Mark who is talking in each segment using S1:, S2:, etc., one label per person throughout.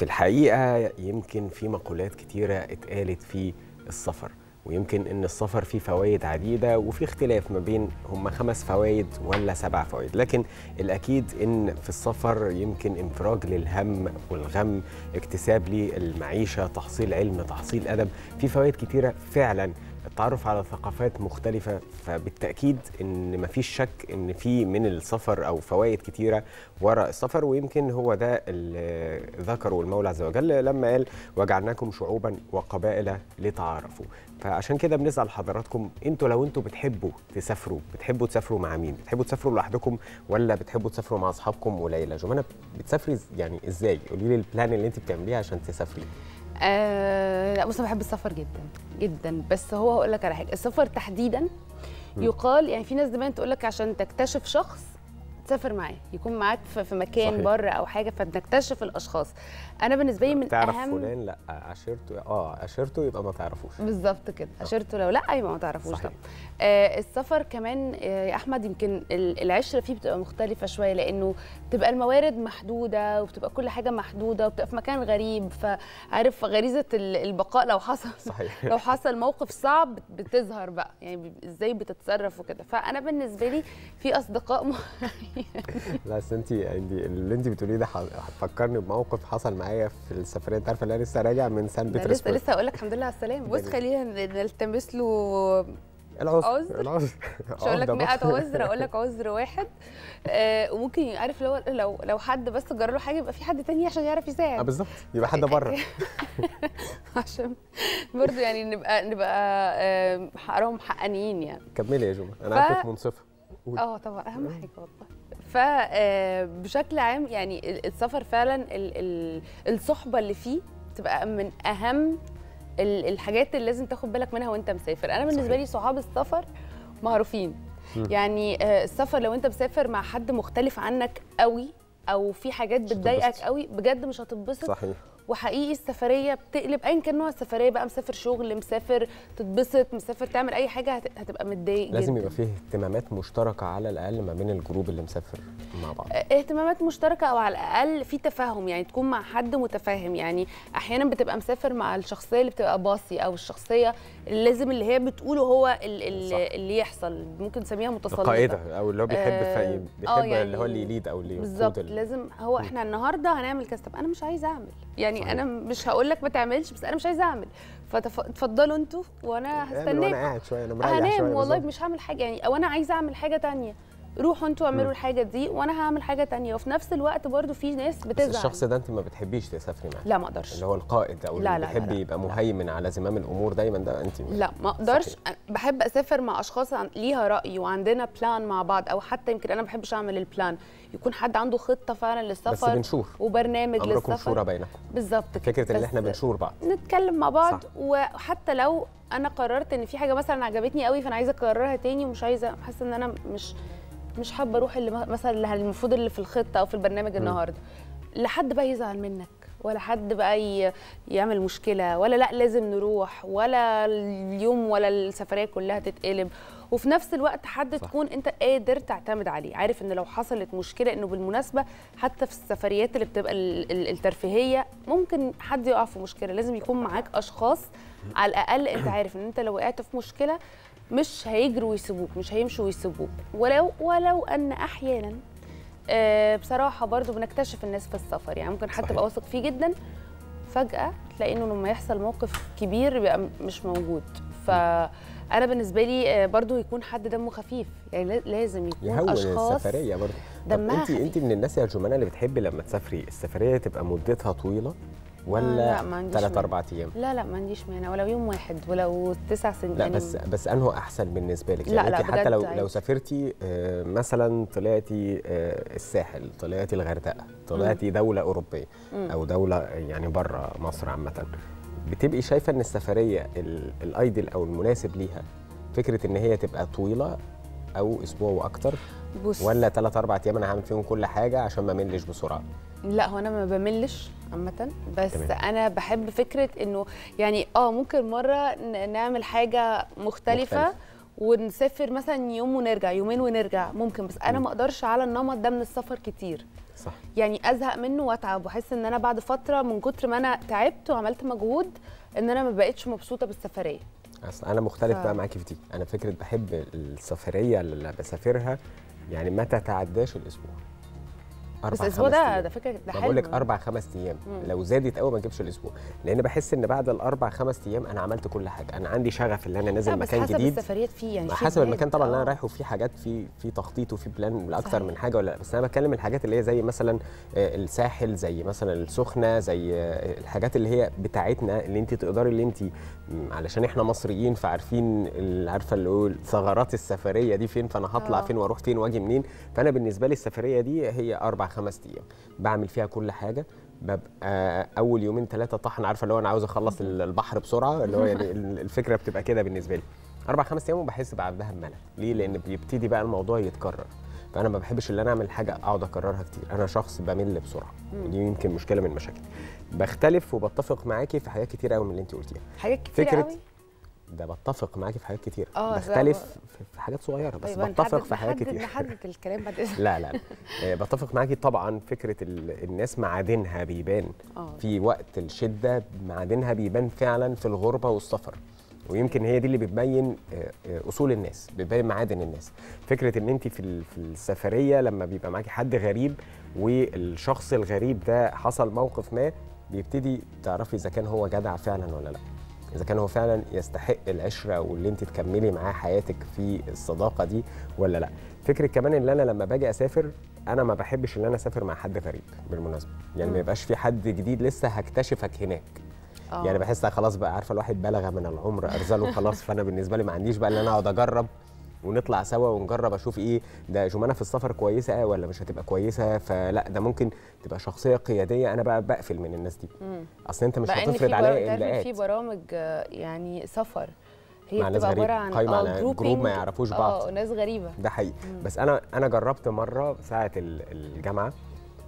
S1: في الحقيقة يمكن في مقولات كتيرة اتقالت في السفر ويمكن إن السفر فيه فوائد عديدة وفي اختلاف ما بين هم خمس فوائد ولا سبع فوائد. لكن الأكيد إن في السفر يمكن انفراج للهم والغم اكتساب للمعيشة تحصيل علم تحصيل أدب في فوائد كتيرة فعلا التعرف على ثقافات مختلفة فبالتأكيد إن مفيش شك إن في من السفر أو فوائد كتيرة وراء السفر ويمكن هو ده اللي ذكره المولى عز وجل لما قال وجعلناكم شعوبا وقبائل لتعارفوا فعشان كده بنسأل حضراتكم أنتوا لو أنتوا بتحبوا تسافروا بتحبوا تسافروا مع مين؟ بتحبوا تسافروا لوحدكم ولا بتحبوا تسافروا مع أصحابكم وليلى؟ جمانة بتسافري يعني إزاي؟ قولي لي البلان اللي انت بتعمليها عشان تسافري
S2: آه لا بص بحب السفر جدا جدا. بس هو هقول لك على حاجة السفر تحديدا يقال يعني في ناس زمان تقول لك عشان تكتشف شخص تسافر معاه يكون معاك في مكان
S1: صحيح.
S2: بره أو حاجة فتكتشف الأشخاص. أنا بالنسبة لي من
S1: تعرف
S2: أهم
S1: فلان؟ لأ عشرته آه عشرته يبقى ما تعرفوش.
S2: بالظبط كده. عشرته لو لأ يبقى ما تعرفوش
S1: صحيح.
S2: طبعا آه السفر كمان آه يا أحمد يمكن ال- العشرة فيه بتبقى مختلفة شوية لأنه بتبقى الموارد محدودة وبتبقى كل حاجة محدودة وبتبقى في مكان غريب فعارف غريزة ال- البقاء لو حصل
S1: صحيح.
S2: لو حصل موقف صعب بتظهر بقى يعني إزاي بتتصرف وكده. فأنا بالنسبة لي في أصدقاء م...
S1: لا بس انت عندي اللي انت بتقوليه ده هتفكرني بموقف حصل معايا في السفرية. انت عارفة إن أنا لسه راجع من سان
S2: ده لسه لسه هقول لك الحمد لله على السلامة. بص. خلينا نلتمس له
S1: العذر
S2: عذر؟
S1: العذر.
S2: مش هقول لك
S1: ده
S2: 100
S1: بقى.
S2: عذر أقول لك عذر واحد. آه وممكن عارف لو لو لو حد بس جرى له حاجة يبقى في حد تاني عشان يعرف
S1: آه
S2: يساعد
S1: بالظبط. يبقى حد بره.
S2: عشان برضه يعني نبقى نبقى آه، حقهم حقانيين يعني.
S1: كملي يا جمعة. أنا
S2: ف-
S1: عارفك منصفة.
S2: آه طبعا أهم حاجة والله. فبشكل عام يعني ال- السفر فعلا ال- ال- الصحبة اللي فيه تبقى من أهم ال- الحاجات اللي لازم تاخد بالك منها وأنت مسافر أنا
S1: بالنسبة.
S2: لي صحاب السفر معروفين. يعني آه، السفر لو أنت مسافر مع حد مختلف عنك قوي أو في حاجات بتضايقك. قوي بجد مش هتتبسط
S1: صحيح
S2: وحقيقي السفرية بتقلب ايا كان نوع السفرية بقى مسافر شغل مسافر تتبسط مسافر تعمل أي حاجة هت- هتبقى متضايق
S1: لازم. يبقى فيه اهتمامات مشتركة على الأقل ما بين الجروب اللي مسافر مع بعض.
S2: اهتمامات مشتركة أو على الأقل في تفاهم يعني تكون مع حد متفاهم. يعني أحيانا بتبقى مسافر مع الشخصية اللي بتبقى باصي أو الشخصية اللي لازم اللي هي بتقوله هو ال- ال-
S1: صح.
S2: اللي يحصل. ممكن نسميها متسلطه
S1: القائدة أو اللي هو بيحب
S2: آه، آه،
S1: بيحب
S2: يعني
S1: اللي هو اللي يليد أو اللي
S2: بالظبط. لازم هو إحنا النهارده هنعمل كذا. طب أنا مش عايزه أعمل. يعني
S1: صحيح.
S2: أنا مش هقول لك ما تعملش بس أنا مش عايزة أعمل فتفضلوا أنتوا
S1: وأنا وأنا
S2: هستناكم
S1: قاعد شوية أنا مريح
S2: هنام
S1: شوية
S2: والله. مش هعمل حاجة يعني أو أنا عايزة أعمل حاجة تانية روحوا أنتوا اعملوا. الحاجة دي وأنا هعمل حاجة تانية. وفي نفس الوقت برضو في ناس
S1: بس
S2: بتزعل.
S1: الشخص ده انت ما بتحبيش تسافري معاه؟
S2: لا ما أقدرش.
S1: اللي هو القائد
S2: أو
S1: اللي بيحب. يبقى مهيمن على زمام الأمور دايما ده أنت
S2: لا ما أقدرش. بحب أسافر مع أشخاص ليها رأي وعندنا plan مع بعض أو حتى يمكن أنا ما بحبش أعمل ال plan يكون حد عنده خطة فعلا
S1: بس
S2: للسفر
S1: بنشور.
S2: وبرنامج
S1: أمركم
S2: للسفر.
S1: شورى بينكم.
S2: بالظبط.
S1: فكرة ان
S2: بس
S1: إحنا بنشور بعض.
S2: نتكلم مع بعض.
S1: صح.
S2: وحتى لو أنا قررت إن في حاجة مثلا عجبتني قوي فأنا عايزة أكررها تاني ومش عايزة حاسة إن أنا مش مش حابة أروح اللي مثلا اللي المفروض اللي في الخطة أو في البرنامج النهارده. لا حد بقى يزعل منك ولا حد بقى يعمل مشكلة ولا لأ لازم نروح ولا اليوم ولا السفرية كلها تتقلب. وفي نفس الوقت حد
S1: صح.
S2: تكون أنت قادر تعتمد عليه. عارف إن لو حصلت مشكلة إنه بالمناسبة حتى في السفريات اللي بتبقى ال- ال- الترفيهية ممكن حد يقع في مشكلة. لازم يكون معاك أشخاص على الأقل أنت عارف إن أنت لو وقعت في مشكلة مش هيجروا ويسيبوك مش هيمشوا ويسيبوك ولو ولو أن أحيانا آه، بصراحة برضو بنكتشف الناس في السفر. يعني ممكن حد. تبقى واثق فيه جدا فجأة تلاقي إنه لما يحصل موقف كبير بيبقى مش موجود. فانا بالنسبة لي آه، برضو يكون حد دمه خفيف. يعني لا- لازم يكون
S1: يهون
S2: أشخاص
S1: السفرية برضه طب
S2: دمها
S1: انت انت من الناس يا جمانة اللي بتحبي لما تسافري السفرية تبقى مدتها
S2: طويلة؟
S1: ولا ثلاث. أربع أيام
S2: لا لا ما عنديش مانع ولو يوم واحد ولو تسع سنين
S1: لا
S2: يعني
S1: بس بس أنه أحسن بالنسبة لك
S2: لا،
S1: يعني
S2: لا،
S1: انت حتى لو. لو سافرتي آه، مثلا طلعتي آه، الساحل طلعتي الغردقة طلعتي دولة
S2: أوروبية.
S1: أو دولة يعني بره مصر عامة بتبقي شايفة إن السفرية ال- الايدل أو المناسب ليها فكرة إن هي تبقى طويلة أو أسبوع وأكتر
S2: بص
S1: ولا ثلاث أربع أيام أنا هعمل فيهم كل حاجة عشان ما ملش بسرعة
S2: لا هو أنا ما بملش عامة بس
S1: تمام.
S2: أنا بحب فكرة إنه يعني آه ممكن مرة ن- نعمل حاجة مختلفة,
S1: مختلفة.
S2: ونسافر مثلا يوم ونرجع يومين ونرجع ممكن بس
S1: أنا.
S2: ما أقدرش على النمط ده من السفر كتير
S1: صح
S2: يعني أزهق منه وأتعب وأحس إن أنا بعد فترة من كتر ما أنا تعبت وعملت مجهود إن أنا ما بقتش مبسوطة بالسفرية
S1: أصل أنا مختلف
S2: ف-
S1: بقى معاكي في دي. أنا فكرة بحب السفرية اللي بسافرها يعني ما تتعداش الأسبوع. أربع
S2: بس
S1: الأسبوع
S2: ده. ده فكره ده حلو
S1: بقول لك أربع خمس أيام
S2: مم.
S1: لو زادت قوي ما أجيبش الأسبوع لأن بحس إن بعد الأربع خمس أيام أنا عملت كل حاجة أنا عندي شغف إن أنا نازل مكان
S2: حسب
S1: جديد
S2: السفريات فيه يعني في
S1: حسب المكان طبعا اللي أنا
S2: آه.
S1: رايحه في حاجات في في تخطيط وفي بلان
S2: صحيح.
S1: من حاجة ولا لأ بس أنا بتكلم الحاجات اللي هي زي مثلا آه، الساحل زي مثلا السخنة زي آه، الحاجات اللي هي بتاعتنا اللي أنت تقدري اللي أنت علشان إحنا مصريين فعارفين عارفة اللي هو ثغرات السفرية دي فين فأنا هطلع. فين وأروح فين وأجي منين فأنا بالنسبة لي السفرية دي هي أربع خمس أيام. بعمل فيها كل حاجة. ببقى أول يومين ثلاثة طحن عارفة اللي هو أنا عاوز أخلص ال- البحر بسرعة اللي هو يعني ال- الفكرة بتبقى كده بالنسبة لي. أربع خمس أيام وبحس بعدها بملل. ليه؟ لأن بيبتدي بقى الموضوع يتكرر. فأنا ما بحبش إن أنا أعمل حاجة أقعد أكررها كتير. أنا شخص بمل بسرعة. ودي يمكن مشكلة من مشاكلي بختلف وبتفق معاكي في حاجات كتير قوي من اللي انت قلتيها.
S2: حاجات كتير
S1: فكرة
S2: قوي
S1: ده بتفق معاكي في حاجات كتير.
S2: آه،
S1: بختلف في- حاجات صغيرة بس
S2: طيب
S1: بتفق في حاجات كتير.
S2: نحدد الكلام بعد
S1: لا لا. آه، بتفق معاكي طبعا فكرة ال- الناس معادنها بيبان.
S2: آه.
S1: في وقت الشدة معادنها بيبان فعلا في الغربة والسفر. ويمكن هي دي اللي بتبين آه، آه، أصول الناس بتبين معادن الناس. فكرة إن انت في السفرية لما بيبقى معاكي حد غريب والشخص الغريب ده حصل موقف ما بيبتدي تعرفي إذا كان هو جدع فعلا ولا لأ. إذا كان هو فعلا يستحق العشرة واللي أنت تكملي معاه حياتك في الصداقة دي ولا لأ. فكرة كمان إن أنا لما باجي أسافر أنا ما بحبش إن أنا أسافر مع حد غريب بالمناسبة. يعني ما. يبقاش في حد جديد لسه هكتشفك هناك.
S2: آه.
S1: يعني بحس خلاص بقى عارفة الواحد بلغ من العمر ارزله خلاص. فأنا بالنسبة لي ما عنديش بقى إن أنا أقعد أجرب. ونطلع سوا ونجرب أشوف إيه. ده جمانة في السفر كويسة ولا مش هتبقى كويسة؟ فلا ده ممكن تبقى شخصية قيادية أنا بقى بقفل من الناس دي.
S2: مم.
S1: أصل أنت مش
S2: إن
S1: هتفرض عليا املاءات
S2: في برامج آه، يعني سفر. هي بتبقى
S1: عبارة
S2: عن
S1: قايمة
S2: آه،
S1: على group ما. يعرفوش بعض.
S2: آه ناس غريبة.
S1: ده حقيقي. بس أنا أنا جربت مرة ساعة ال- الجامعة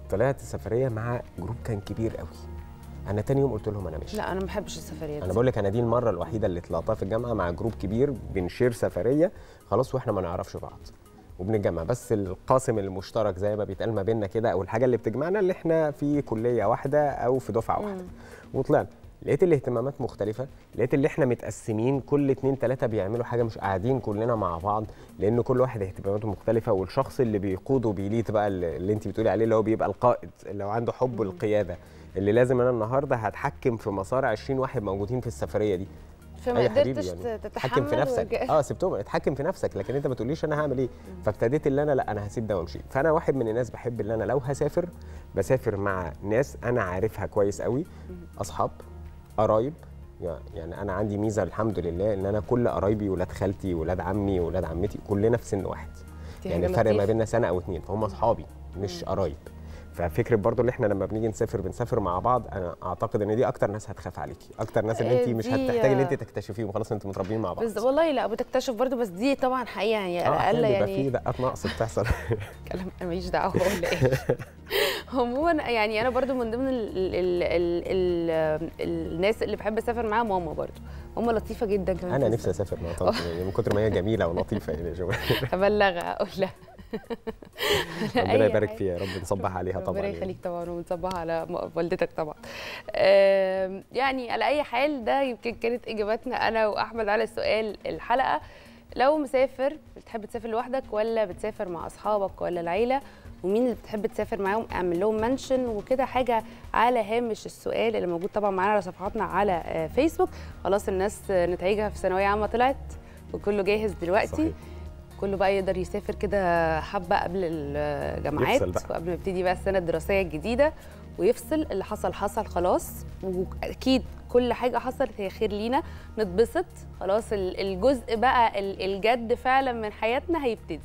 S1: طلعت سفرية مع group كان كبير قوي. أنا تاني يوم قلت لهم أنا ماشي.
S2: لا أنا ما بحبش السفريات
S1: أنا بقول لك أنا دي المرة الوحيدة اللي طلعتها في الجامعة مع جروب كبير بنشير سفرية خلاص وإحنا ما نعرفش بعض وبنتجمع. بس القاسم المشترك زي ما بيتقال ما بيننا كده أو الحاجة اللي بتجمعنا اللي إحنا في كلية واحدة أو في دفعة واحدة. وطلعنا لقيت الاهتمامات مختلفة، لقيت اللي إحنا متقسمين كل اتنين تلاتة بيعملوا حاجة مش قاعدين كلنا مع بعض لأن كل واحد اهتماماته مختلفة والشخص اللي بيقود وبيليد بقى اللي اللي انت بتقولي عليه اللي هو بيبقى القائد اللي هو عنده حب القيادة. اللي لازم أنا النهارده هتحكم في مسار 20 واحد موجودين في السفرية دي.
S2: فما قدرتش
S1: يعني.
S2: تتحمل
S1: اتحكم في نفسك.
S2: وج-
S1: آه سبتهم. اتحكم في نفسك. لكن أنت ما تقوليش أنا هعمل إيه. فابتديت اللي أنا لأ أنا هسيب ده وأمشي. فأنا واحد من الناس بحب اللي أنا لو هسافر بسافر مع ناس أنا عارفها كويس قوي. أصحاب قرايب. يعني أنا عندي ميزة الحمد لله إن أنا كل قرايبي ولاد خالتي ولاد عمي ولاد عمتي كلنا في سن واحد. يعني الفرق ما. بيننا سنة أو اتنين. فهم أصحابي مش قرايب. ففكرة برضو اللي إحنا لما بنيجي نسافر بنسافر مع بعض أنا أعتقد إن دي أكتر ناس هتخاف عليكي. أكتر ناس اللي
S2: آه،
S1: انت مش هتحتاجي ان انت تكتشفيهم. خلاص أنتوا متربيين مع بعض.
S2: بس والله لا بتكتشف برضو بس دي طبعا حقيقة يعني على الأقل
S1: أحيانا بيبقى في
S2: يعني
S1: دقات نقص بتحصل.
S2: كلام أنا ماليش دعوة ولا إيه. عموما يعني أنا برضو من ضمن ال ال ال ال الناس اللي بحب أسافر معاها ماما برضو. ماما لطيفة جدا كمان أنا
S1: نفسي أسافر مع طنط يعني من كتر ما هي جميلة ولطيفة يعني شوف.
S2: ابلغها أقول لها
S1: ربنا يبارك. فيها يا رب نصبح عليها طبعا
S2: ربنا
S1: يعني.
S2: يخليك طبعا ونصبح على والدتك طبعا. يعني على أي حال ده يمكن كانت إجاباتنا أنا وأحمد على سؤال الحلقة. لو مسافر بتحب تسافر لوحدك ولا بتسافر مع أصحابك ولا العيلة؟ ومين اللي بتحب تسافر معاهم؟ اعمل لهم منشن وكده. حاجة على هامش السؤال اللي موجود طبعا معانا على صفحاتنا على آه، فيسبوك. خلاص الناس نتائجها في ثانوية عامة طلعت وكله جاهز دلوقتي.
S1: صحيح.
S2: كله بقى يقدر يسافر كده حبة قبل الجامعات. وقبل ما يبتدي بقى السنة الدراسية الجديدة ويفصل اللي حصل حصل خلاص. وأكيد كل حاجة حصلت هي خير لينا. نتبسط. خلاص ال- الجزء بقى ال- الجد فعلا من حياتنا هيبتدي.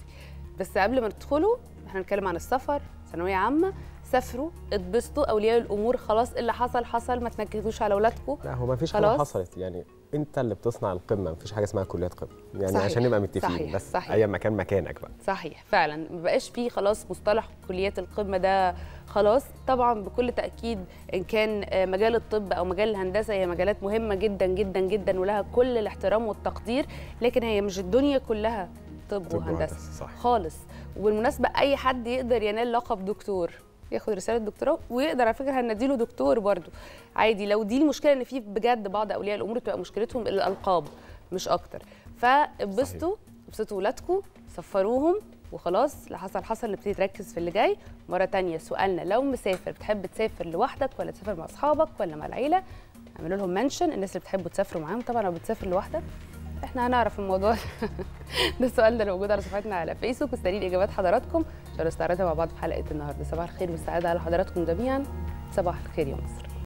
S2: بس قبل ما ندخله إحنا هنتكلم عن السفر. ثانوية عامة. سافروا اتبسطوا. أولياء الأمور خلاص اللي حصل حصل. ما تنكدوش على اولادكم
S1: لا هو ما فيش
S2: حاجة.
S1: حصلت. يعني انت اللي بتصنع القمة ما فيش حاجة اسمها كليات قمة. يعني
S2: صحيح،
S1: عشان نبقى متفقين
S2: صحيح،
S1: بس
S2: صحيح.
S1: اي مكان مكانك بقى.
S2: صحيح فعلا. ما بقاش فيه خلاص مصطلح كليات القمة ده خلاص. طبعا بكل تأكيد إن كان آه، مجال الطب أو مجال الهندسة هي مجالات مهمة جدا جدا جدا ولها كل الاحترام والتقدير لكن هي مش الدنيا كلها طب,
S1: وهندسة صح.
S2: خالص. وبالمناسبة أي حد يقدر ينال لقب دكتور ياخد رسالة دكتوراه ويقدر على فكرة هنديله دكتور برضو عادي لو دي المشكلة إن في بجد بعض أولياء الأمور بتبقى مشكلتهم الألقاب مش أكتر. فابسطوا ابسطوا ولادكم سفروهم وخلاص اللي حصل حصل نبتدي تركز في اللي جاي. مرة تانية سؤالنا لو مسافر بتحب تسافر لوحدك ولا تسافر مع أصحابك ولا مع العيلة؟ اعملوا لهم منشن الناس اللي بتحبوا تسافروا معاهم طبعا لو بتسافر لوحدك. إحنا هنعرف الموضوع ده. السؤال ده موجود على صفحتنا على فيسبوك مستنيين إجابات حضراتكم. عشان نستعرضها مع بعض في حلقة النهارده. صباح الخير والسعاده على حضراتكم جميعا. صباح الخير يا مصر.